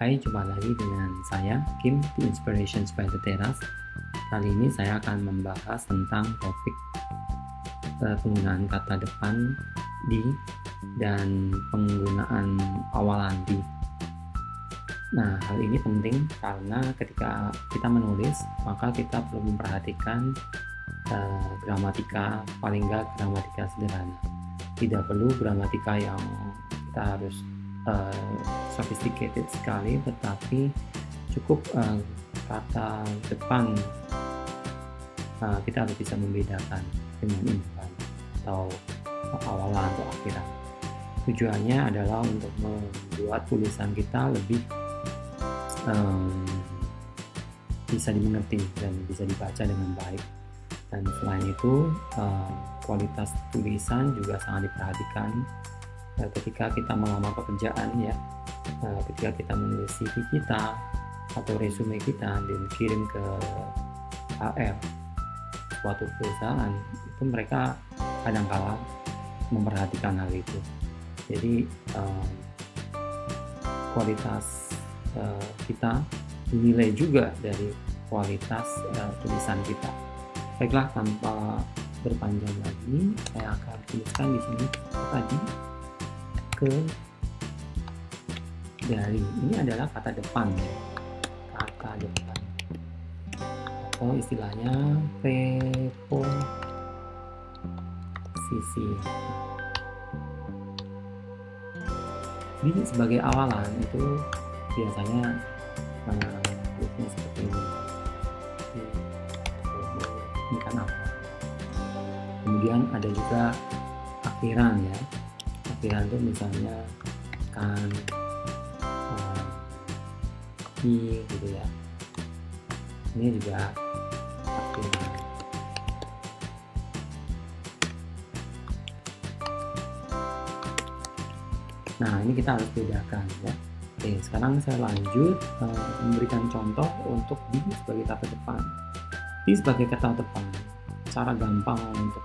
Hai, jumpa lagi dengan saya Kim di Inspirations by the Terrace. Kali ini saya akan membahas tentang topik uh, penggunaan kata depan di dan penggunaan awalan di. Nah, hal ini penting karena ketika kita menulis, maka kita perlu memperhatikan uh, gramatika, paling nggak gramatika sederhana. Tidak perlu gramatika yang kita harus uh, sophisticated sekali, tetapi cukup uh, kata depan uh, kita harus bisa membedakan dengan imbuhan atau awalan atau akhiran. Tujuannya adalah untuk membuat tulisan kita lebih um, bisa dimengerti dan bisa dibaca dengan baik. Dan selain itu, uh, kualitas tulisan juga sangat diperhatikan ketika kita melamar pekerjaan ya. Uh, ketika kita menulis CV kita atau resume kita dan kirim ke HR suatu perusahaan itu mereka kadang-kala memperhatikan hal itu jadi uh, kualitas uh, kita dinilai juga dari kualitas uh, tulisan kita baiklah tanpa berpanjang lagi saya akan tuliskan di sini tadi ke dari ini adalah kata depan. Kata depan. Atau istilahnya preposisi. Di sebagai awalan itu biasanya uh, seperti ini. Ini kan apa? Kemudian ada juga akhiran ya akhiran itu misalnya kan uh, i gitu ya ini juga Nah, ini kita harus bedakan ya. Oke, sekarang saya lanjut uh, memberikan contoh untuk di sebagai kata depan. Di sebagai kata depan, cara gampang untuk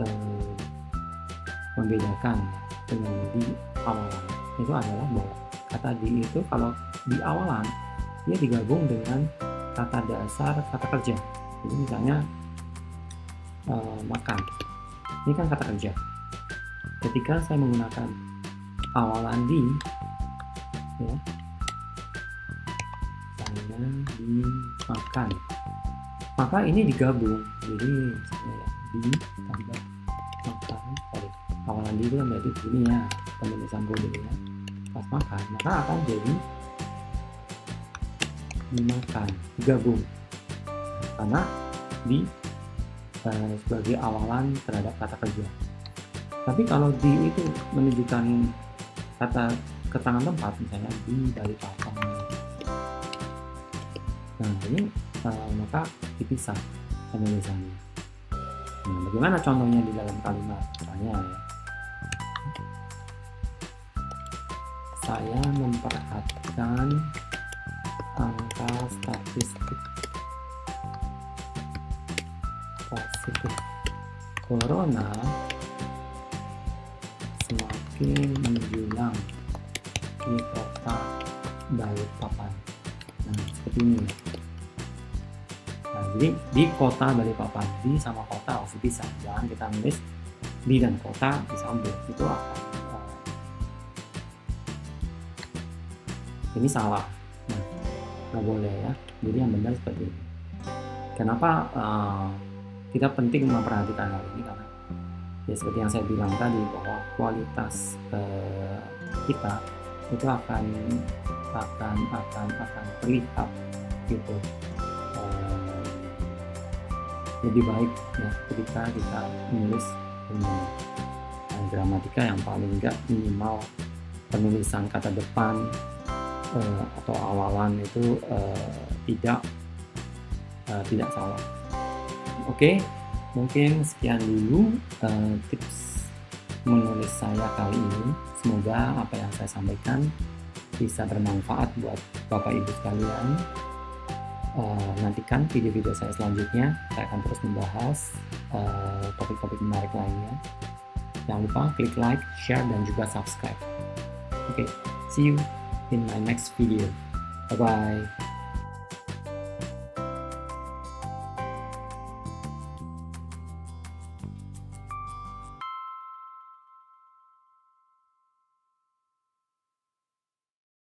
uh, membedakan dengan di awalan itu adalah bahwa kata di itu kalau di awalan dia digabung dengan kata dasar kata kerja. Jadi misalnya uh, makan, ini kan kata kerja. Ketika saya menggunakan awalan di ya saya dimakan maka ini digabung jadi misalnya ya, di tambah makan awalan itu kan berarti begini ya. Penulisan kode ya. Pas makan maka akan jadi dimakan digabung. Karena di uh, sebagai awalan terhadap kata kerja. Tapi kalau di itu menunjukkan kata keterangan tempat misalnya di dari papan nah ini uh, maka dipisah penulisannya. Nah bagaimana contohnya di dalam kalimat? Misalnya ya saya memperhatikan angka statistik positif corona semakin menjulang di kota Balikpapan. Nah, seperti ini. Nah, jadi di kota Balikpapan, di sama kota harus bisa. Jangan kita nulis di dan kota disambung. Itu akan ini salah. Nah, nggak boleh ya. Jadi yang benar seperti ini. Kenapa uh, kita penting memperhatikan hal ini karena ya seperti yang saya bilang tadi bahwa kualitas uh, kita itu akan akan akan akan terlihat gitu uh, lebih baik ya ketika kita menulis dengan gramatika yang paling enggak minimal penulisan kata depan uh, atau awalan itu uh, tidak uh, tidak salah oke okay? Mungkin sekian dulu uh, tips menulis saya kali ini. Semoga apa yang saya sampaikan bisa bermanfaat buat Bapak Ibu sekalian. Uh, nantikan video-video saya selanjutnya. Saya akan terus membahas topik-topik uh, menarik lainnya. Jangan lupa klik like, share, dan juga subscribe. Oke, okay, see you. In my next video. Bye bye.